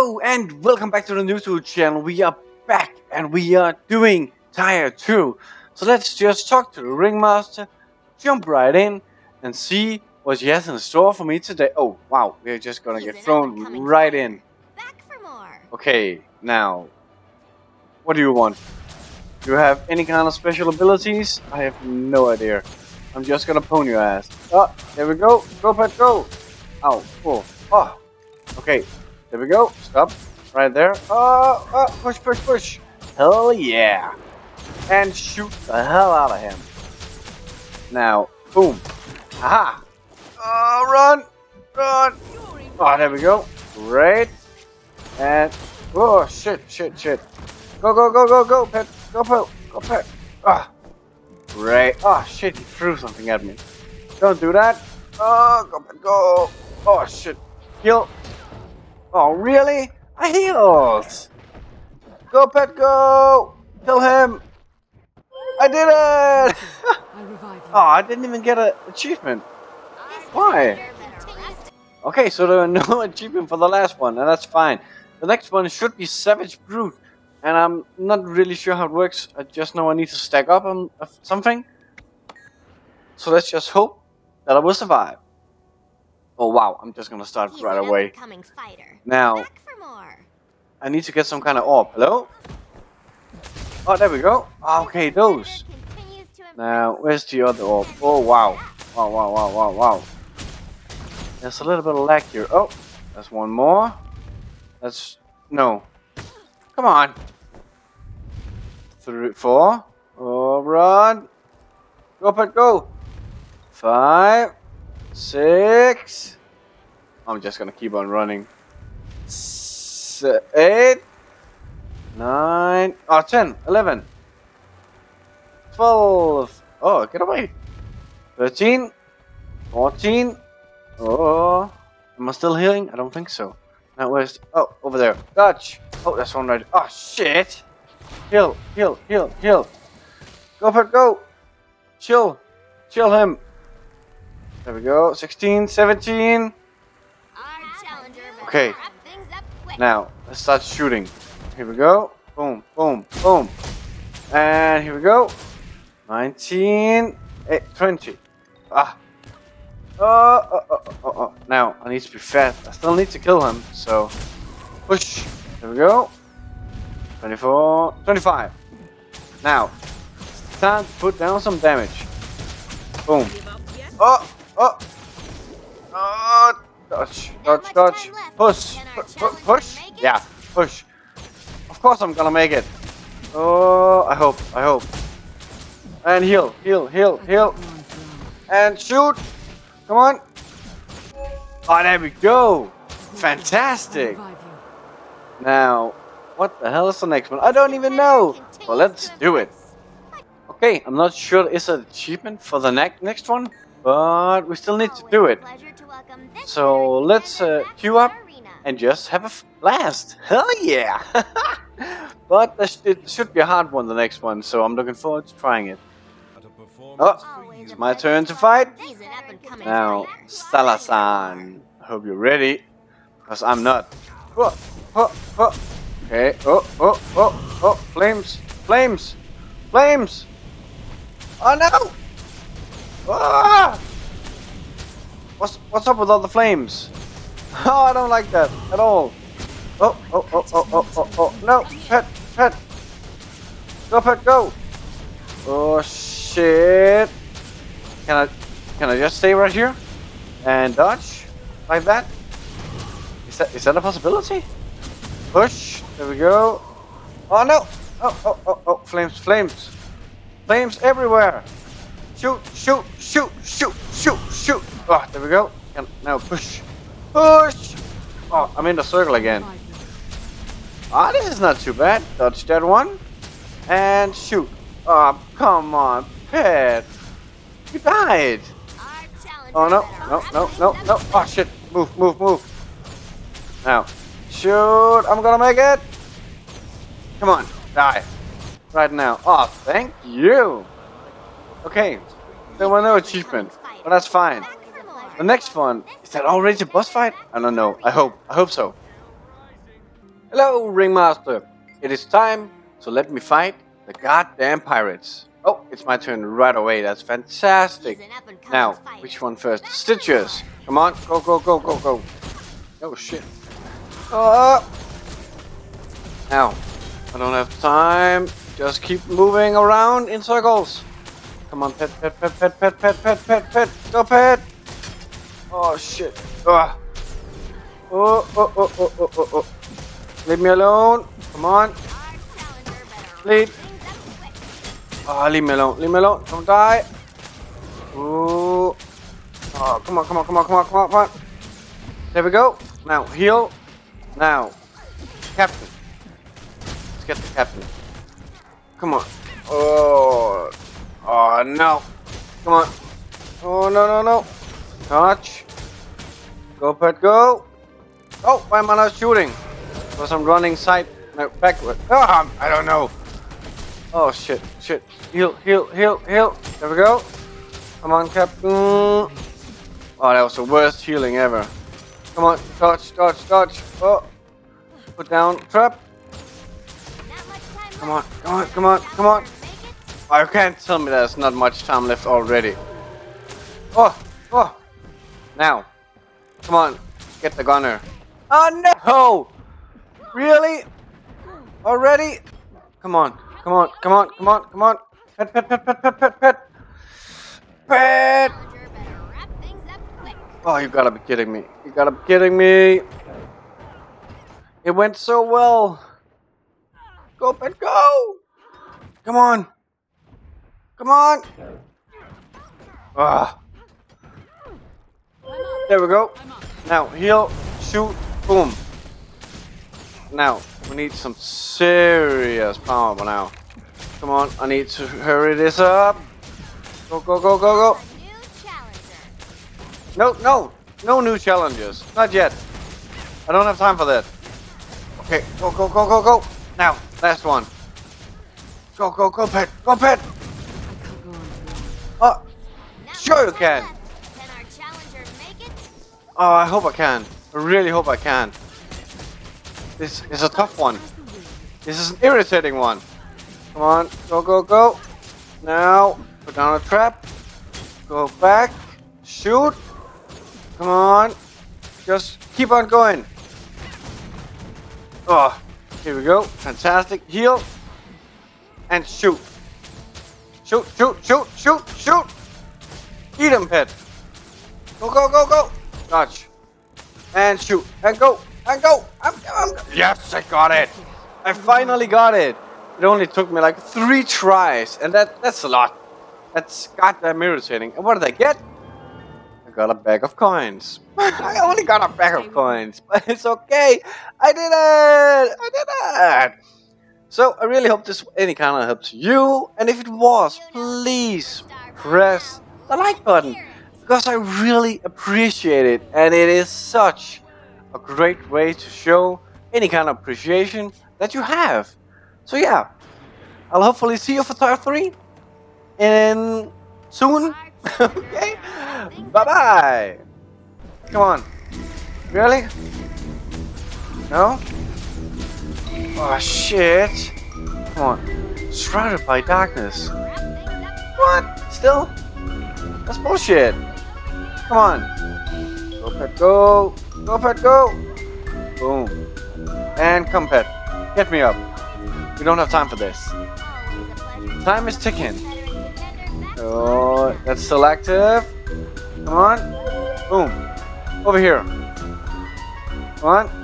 Hello and welcome back to the YouTube channel. We are back and we are doing Tier 2. So let's just talk to the ringmaster, jump right in and see what he has in store for me today. Oh wow, we're just gonna He's get thrown right in. Back for more. Okay, now, what do you want? Do you have any kind of special abilities? I have no idea. I'm just gonna pony your ass. Oh, there we go. Go, pet, go. Ow. Oh. Oh. Okay. There we go. Stop. Right there. Oh, oh, push, push, push. Hell yeah. And shoot the hell out of him. Now, boom. Aha. Oh, run. Run. Oh, there we go. Great. And oh shit, shit, shit. Go, go, go, go, go, pet. Go, pet. Go, pet. Ah. Great. Oh shit, he threw something at me. Don't do that. Oh, go, pet, go. Oh shit. Heal. Oh really? I healed. Go, pet, go. Kill him. I did it. Oh, I didn't even get an achievement. Why? Okay, so there are no achievement for the last one, and that's fine. The next one should be Savage Brute, and I'm not really sure how it works. I just know I need to stack up on something. So let's just hope that I will survive. Oh wow, I'm just gonna start He's right away. Now, Back for more. I need to get some kind of orb. Hello? Oh, there we go. Okay, those. Continues to impress Now, where's the other orb? Oh, wow. Wow, wow, wow, wow, wow. There's a little bit of lag here. Oh, that's one more. That's... No. Come on. Three, four. Oh, run. Go, pet, go. Five. Six. I'm just gonna keep on running. S eight. Nine. Oh, ten. Eleven. 12. Oh, get away. 13. 14. Oh. Am I still healing? I don't think so. Now where's... Oh, over there. Dodge. Oh, that's one right. Oh, shit. Heal, heal, heal, heal. Go for it, go. Chill. Chill him. There we go. 16, 17. Our Okay. Now, let's start shooting. Here we go. Boom, boom, boom. And here we go. 19, eh, 20. Ah. Oh, oh, oh, oh, oh. Now, I need to be fast. I still need to kill him, so. Push. There we go. 24, 25. Now, it's time to put down some damage. Boom. Oh, oh. Oh, dodge, dodge, dodge. Push, pu- pu- push. Yeah, push. Of course I'm gonna make it. Oh, I hope, I hope. And heal, heal, heal, heal. Come on, come And shoot. Come on. Oh, there we go. Fantastic. Now, what the hell is the next one? I don't even know. Well, let's do it. Okay, I'm not sure it's an achievement for the next next one, but we still need to do it. So, let's, uh, queue up and just have a blast. Hell yeah! but it should be a hard one, the next one, so I'm looking forward to trying it. Oh, it's my turn to fight. Now, Salazan, I hope you're ready, because I'm not. Oh, oh, oh. Okay, oh, oh, oh, oh, flames, flames, flames! Oh no! Ah! What's, what's up with all the flames? Oh, I don't like that at all. Oh, oh, oh, oh, oh, oh, oh, no, pet, pet. Go, pet, go. Oh, shit. Can I, can I just stay right here? And dodge? Like that? Is that, is that a possibility? Push. There we go. Oh, no. Oh, oh, oh, oh, flames, flames. Flames everywhere. Shoot, shoot, shoot, shoot, shoot, shoot. Oh, there we go. And now push. Push! Oh, I'm in the circle again. Ah, this is not too bad. Dodge that one. And shoot. Oh, come on, pet. You died. Oh, no, no, no, no, no. Oh, shit. Move, move, move. Now, shoot. I'm gonna make it. Come on, die. Right now. Oh, thank you. Okay, there were no achievement, but that's fine. The next one, is that already a boss fight? I don't know. I hope. I hope so. Hello, Ringmaster. It is time, to let me fight the goddamn pirates. Oh, it's my turn right away. That's fantastic. Now, which one first? Stitches. Come on, go, go, go, go, go. Oh shit. Oh. Now, I don't have time. Just keep moving around in circles. Come on, pet, pet, pet, pet, pet, pet, pet, pet, pet. Go, pet. Oh shit. Ugh. Oh, oh, oh, oh, oh, oh, oh. Leave me alone. Come on. Up quick. Oh, leave me alone. Leave me alone. Don't die. Ooh. Oh, come on, come on, come on, come on, come on, come on. There we go. Now, heal. Now, captain. Let's get the captain. Come on. Oh. Oh, no. Come on. Oh, no, no, no. Touch. Go, pet, go. Oh, why am I not shooting? Because I'm running side, backward. Oh, I don't know. Oh shit, shit. Heal, heal, heal, heal. There we go. Come on, Captain. Oh, that was the worst healing ever. Come on, dodge, dodge, dodge. Oh. Put down, trap. Come on, come on, come on, come on. Oh, you can't tell me there's not much time left already. Oh, oh. Now. Come on, get the gunner. Oh no! Really? Already? Come on, come on, come on, come on, come on. Pet, pet, pet, pet, pet, pet, pet. Pet! Oh, you gotta be kidding me. You gotta be kidding me. It went so well. Go, pet, go! Come on. Come on. Ah. There we go. Now, heal, shoot, boom. Now, we need some serious power now. Come on, I need to hurry this up. Go, go, go, go, go. No, no, no new challenges. Not yet. I don't have time for that. Okay, go, go, go, go, go. Now, last one. Go, go, go, pet. Go, pet. Sure you can. Can our challenger make it? oh, I hope I can. I really hope I can. This is a tough one. This is an irritating one. Come on, go, go, go. Now, put down a trap. Go back. Shoot. Come on. Just keep on going. Oh, here we go. Fantastic. Heal. And shoot. Shoot, shoot, shoot, shoot, shoot. Eat him, pet. Go, go, go, go. Dodge. And shoot. And go. And go. I'm, I'm, yes, I got it. I finally got it. It only took me like three tries, and that that's a lot. That's goddamn irritating. And what did I get? I got a bag of coins. I only got a bag of coins, but it's okay. I did it. I did it. So I really hope this any kind of help to you. And if it was, please press the like button because I really appreciate it, and it is such a great way to show any kind of appreciation that you have. So yeah, I'll hopefully see you for Toy 3 in soon. okay, bye bye. Come on, really? No? Oh shit! Come on, surrounded by darkness. What? Still? That's bullshit. Come on. Go pet go. Go pet go. Boom. And come pet. Get me up. We don't have time for this. Time is ticking. Oh, that's selective. Come on. Boom. Over here. Come on.